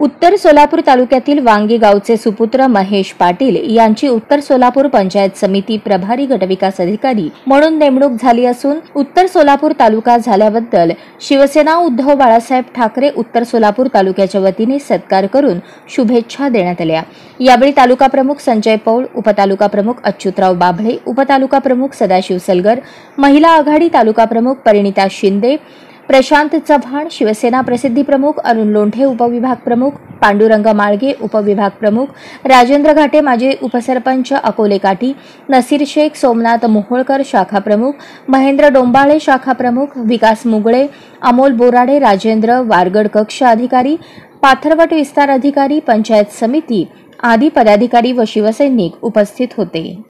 उत्तर सोलापूर तालुक्यातील वांगी गावचे सुपुत्र महेश पाटील यांची उत्तर सोलापूर पंचायत समिती प्रभारी गटविकास अधिकारी म्हणून नेमणूक झाली असून उत्तर सोलापूर तालुका झाल्याबद्दल शिवसेना उद्धव बाळासाहेब ठाकरे उत्तर सोलापूर तालुक्याच्या वतीने सत्कार करून शुभेच्छा देण्यात आल्या. यावेळी तालुका प्रमुख संजय पौळ उपतालुका प्रमुख अच्युतराव बाभळे उपतालुका प्रमुख सदाशिव सलगर महिला आघाडी तालुका प्रमुख परिणिता शिंदे प्रशांत चव्हाण शिवसेना प्रसिद्धी प्रमुख अरुण लोंढे उपविभाग प्रमुख पांडुरंग माळगे उपविभाग प्रमुख राजेंद्र घाटे माजी उपसरपंच अकोले काठी नसीर शेख सोमनाथ मोहोळकर शाखा प्रमुख महेंद्र डोंबाळे शाखा प्रमुख विकास मुगळे अमोल बोराडे राजेंद्र वारगड कक्ष अधिकारी पाथरवट विस्तार अधिकारी पंचायत समिती आदी पदाधिकारी व शिवसैनिक उपस्थित होते.